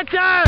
Action!